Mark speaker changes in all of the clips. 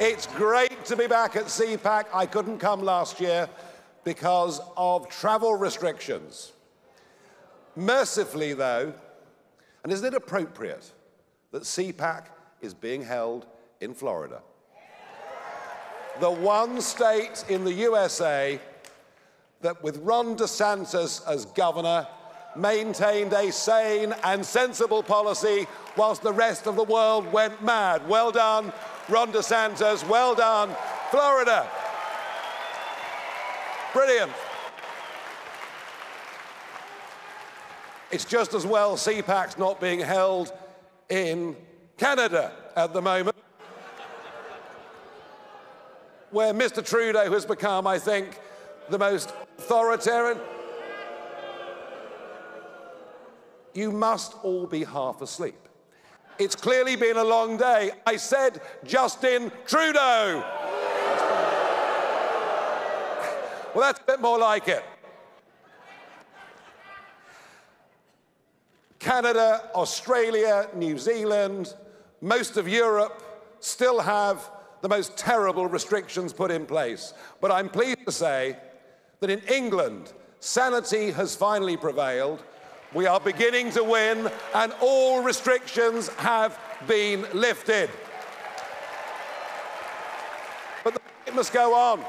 Speaker 1: It's great to be back at CPAC. I couldn't come last year because of travel restrictions. Mercifully, though, and isn't it appropriate that CPAC is being held in Florida? The one state in the USA that, with Ron DeSantis as governor, maintained a sane and sensible policy whilst the rest of the world went mad. Well done, Ron DeSantis. Well done, Florida. Brilliant. It's just as well CPAC's not being held in Canada at the moment, where Mr. Trudeau has become, I think, the most authoritarian. You must all be half asleep. It's clearly been a long day. I said Justin Trudeau. well, that's a bit more like it. Canada, Australia, New Zealand, most of Europe still have the most terrible restrictions put in place. But I'm pleased to say that in England, sanity has finally prevailed. We are beginning to win, and all restrictions have been lifted. But the fight must go on.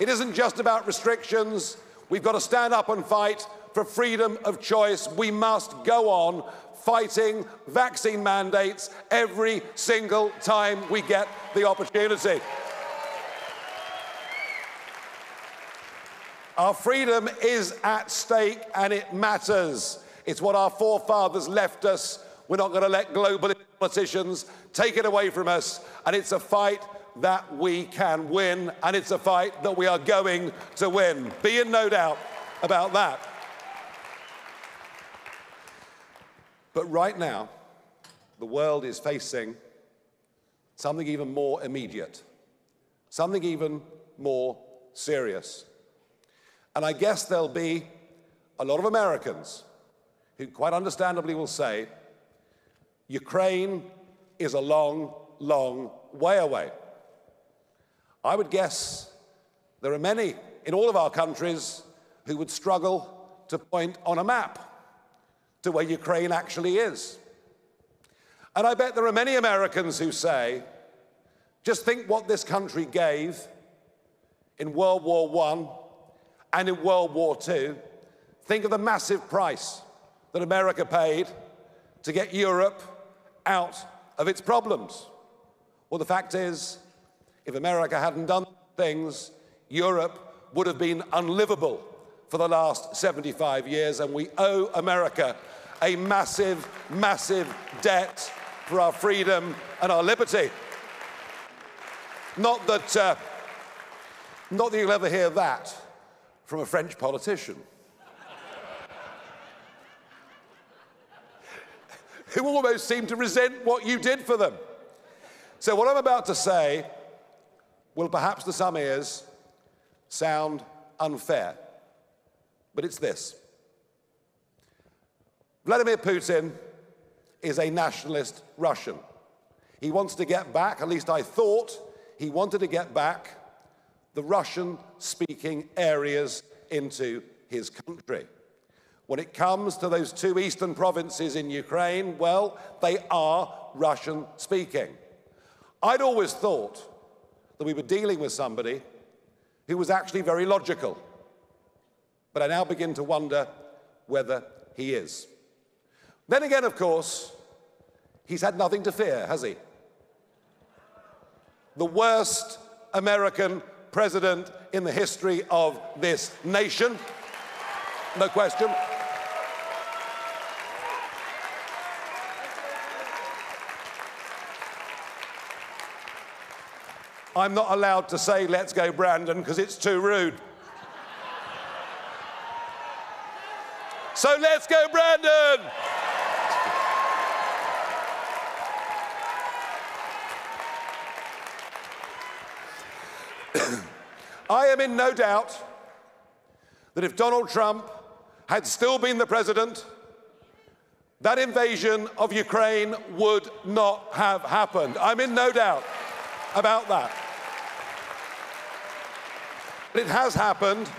Speaker 1: It isn't just about restrictions. We've got to stand up and fight for freedom of choice. We must go on fighting vaccine mandates every single time we get the opportunity. Our freedom is at stake and it matters. It's what our forefathers left us. We're not going to let global politicians take it away from us. And it's a fight that we can win, and it's a fight that we are going to win. Be in no doubt about that. But right now, the world is facing something even more immediate, something even more serious. And I guess there'll be a lot of Americans who quite understandably will say, Ukraine is a long, long way away. I would guess there are many in all of our countries who would struggle to point on a map to where Ukraine actually is. And I bet there are many Americans who say, just think what this country gave in World War I and in World War II. Think of the massive price that America paid to get Europe out of its problems. Well, the fact is, if America hadn't done things, Europe would have been unlivable for the last 75 years, and we owe America a massive, massive debt for our freedom and our liberty. Not that, uh, not that you'll ever hear that from a French politician who almost seem to resent what you did for them. So, what I'm about to say will perhaps to some ears sound unfair, but it's this Vladimir Putin is a nationalist Russian. He wants to get back, at least I thought, he wanted to get back the Russian speaking areas into his country. When it comes to those two eastern provinces in Ukraine, well, they are Russian speaking. I'd always thought that we were dealing with somebody who was actually very logical. But I now begin to wonder whether he is. Then again, of course, he's had nothing to fear, has he? The worst American president in the history of this nation. No question. I'm not allowed to say, let's go, Brandon, because it's too rude. so let's go, Brandon! I am in no doubt that if Donald Trump had still been the president, that invasion of Ukraine would not have happened. I'm in no doubt about that. But it has happened.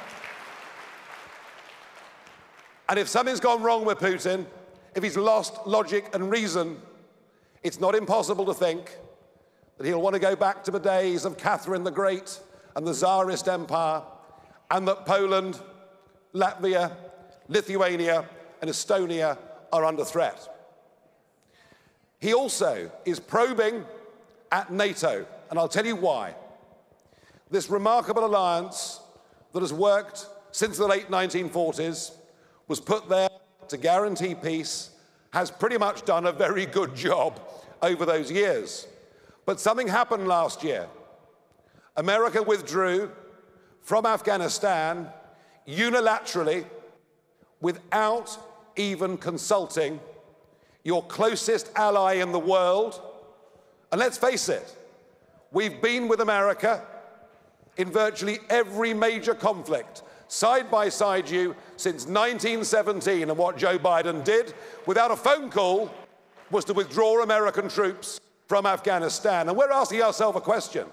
Speaker 1: And if something's gone wrong with Putin, if he's lost logic and reason, it's not impossible to think that he'll want to go back to the days of Catherine the Great and the Tsarist Empire, and that Poland, Latvia, Lithuania, and Estonia are under threat. He also is probing at NATO, and I'll tell you why. This remarkable alliance that has worked since the late 1940s was put there to guarantee peace, has pretty much done a very good job over those years. But something happened last year. America withdrew from Afghanistan unilaterally without even consulting your closest ally in the world. And let's face it, we've been with America in virtually every major conflict, side by side you, since 1917. And what Joe Biden did without a phone call was to withdraw American troops from Afghanistan. And we're asking ourselves a question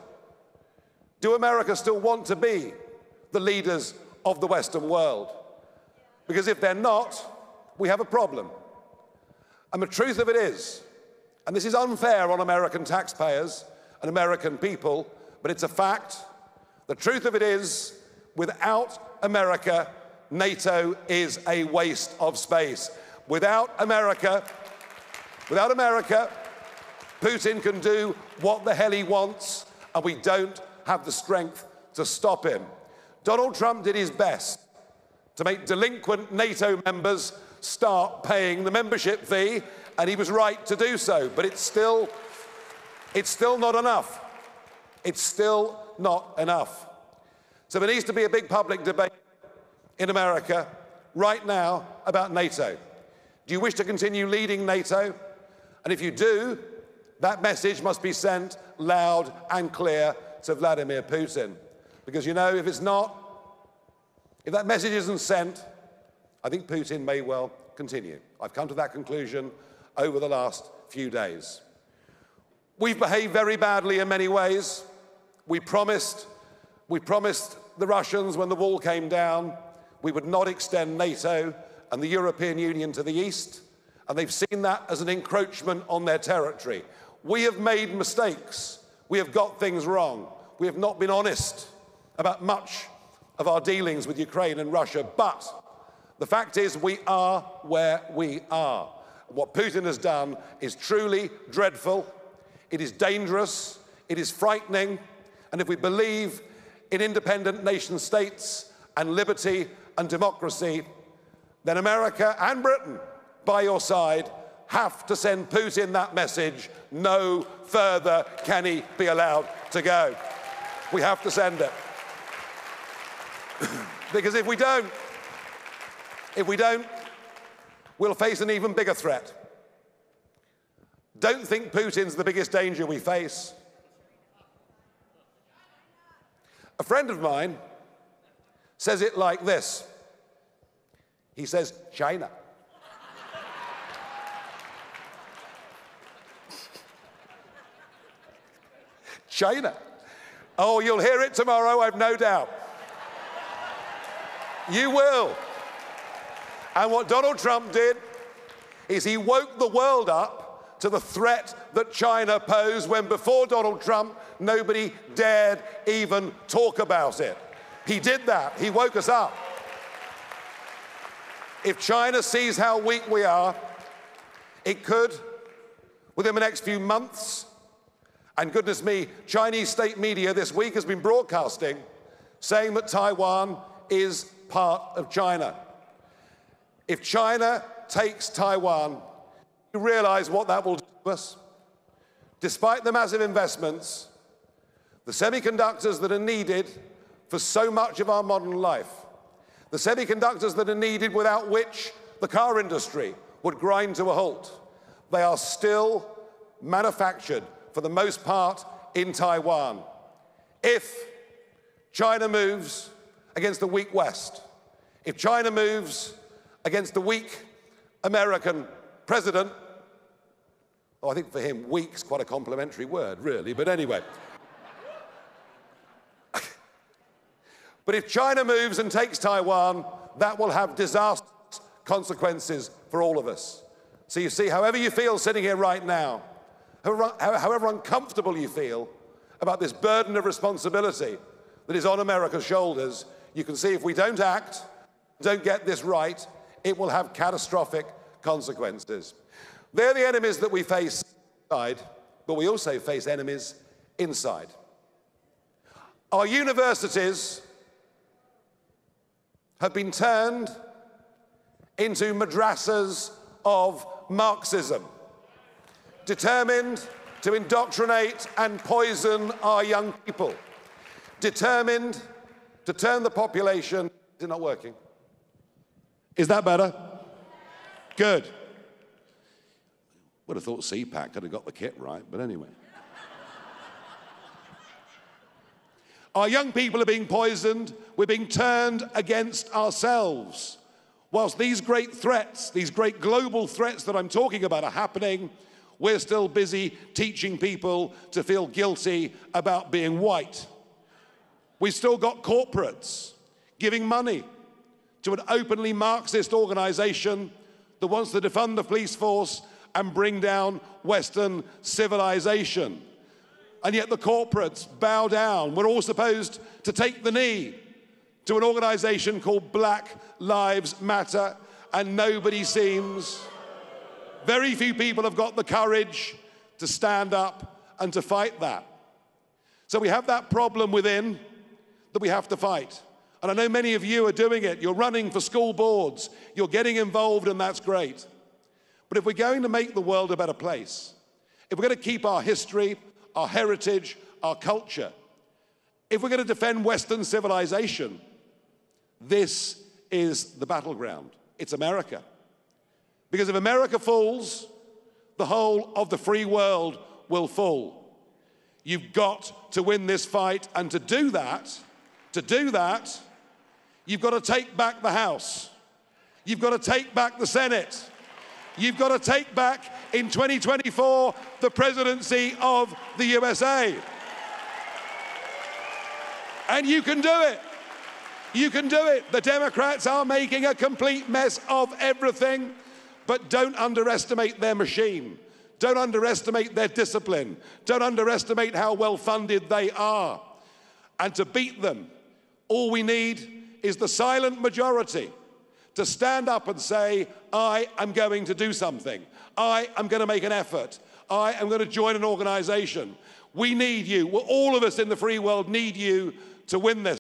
Speaker 1: Do America still want to be the leaders of the Western world? Because if they're not, we have a problem. And the truth of it is, and this is unfair on American taxpayers and American people, but it's a fact. The truth of it is, without America, NATO is a waste of space. Without America, without America, Putin can do what the hell he wants, and we don't have the strength to stop him. Donald Trump did his best to make delinquent NATO members start paying the membership fee, and he was right to do so. But it's still, it's still not enough. It's still not enough. So there needs to be a big public debate in America right now about NATO. Do you wish to continue leading NATO? And if you do, that message must be sent loud and clear to Vladimir Putin. Because you know, if it's not, if that message isn't sent, I think Putin may well continue. I've come to that conclusion over the last few days. We've behaved very badly in many ways. We promised, we promised the Russians when the wall came down we would not extend NATO and the European Union to the east, and they've seen that as an encroachment on their territory. We have made mistakes. We have got things wrong. We have not been honest about much of our dealings with Ukraine and Russia. But the fact is, we are where we are. What Putin has done is truly dreadful. It is dangerous. It is frightening. And if we believe in independent nation states and liberty and democracy, then America and Britain, by your side, have to send Putin that message no further can he be allowed to go. We have to send it. because if we don't, if we don't, we'll face an even bigger threat. Don't think Putin's the biggest danger we face. A friend of mine says it like this He says, China. China. Oh, you'll hear it tomorrow, I've no doubt. You will. And what Donald Trump did is he woke the world up to the threat that China posed when before Donald Trump, nobody dared even talk about it. He did that. He woke us up. If China sees how weak we are, it could, within the next few months, and goodness me, Chinese state media this week has been broadcasting saying that Taiwan is part of China. If China takes Taiwan, you realize what that will do to us? Despite the massive investments, the semiconductors that are needed for so much of our modern life, the semiconductors that are needed without which the car industry would grind to a halt, they are still manufactured for the most part in Taiwan. If China moves against the weak West, if China moves against the weak American president, oh, I think for him, weak's quite a complimentary word, really, but anyway. but if China moves and takes Taiwan, that will have disastrous consequences for all of us. So you see, however you feel sitting here right now, however uncomfortable you feel about this burden of responsibility that is on America's shoulders, you can see if we don't act, don't get this right, it will have catastrophic consequences. They're the enemies that we face outside, but we also face enemies inside. Our universities have been turned into madrasas of Marxism, determined to indoctrinate and poison our young people, determined to turn the population. Is it not working? Is that better? Good. Would have thought CPAC could have got the kit right, but anyway. Our young people are being poisoned. We're being turned against ourselves. Whilst these great threats, these great global threats that I'm talking about are happening, we're still busy teaching people to feel guilty about being white. We've still got corporates giving money to an openly Marxist organization that wants to defund the police force and bring down Western civilization. And yet the corporates bow down. We're all supposed to take the knee to an organization called Black Lives Matter, and nobody seems, very few people have got the courage to stand up and to fight that. So we have that problem within that we have to fight. And I know many of you are doing it. You're running for school boards, you're getting involved, and that's great. But if we're going to make the world a better place, if we're going to keep our history, our heritage, our culture, if we're going to defend Western civilization, this is the battleground. It's America. Because if America falls, the whole of the free world will fall. You've got to win this fight, and to do that, to do that, you've got to take back the House. You've got to take back the Senate. You've got to take back in 2024 the presidency of the USA. And you can do it. You can do it. The Democrats are making a complete mess of everything, but don't underestimate their machine. Don't underestimate their discipline. Don't underestimate how well funded they are. And to beat them, all we need is the silent majority to stand up and say, I am going to do something. I am going to make an effort. I am going to join an organization. We need you. Well, all of us in the free world need you to win this.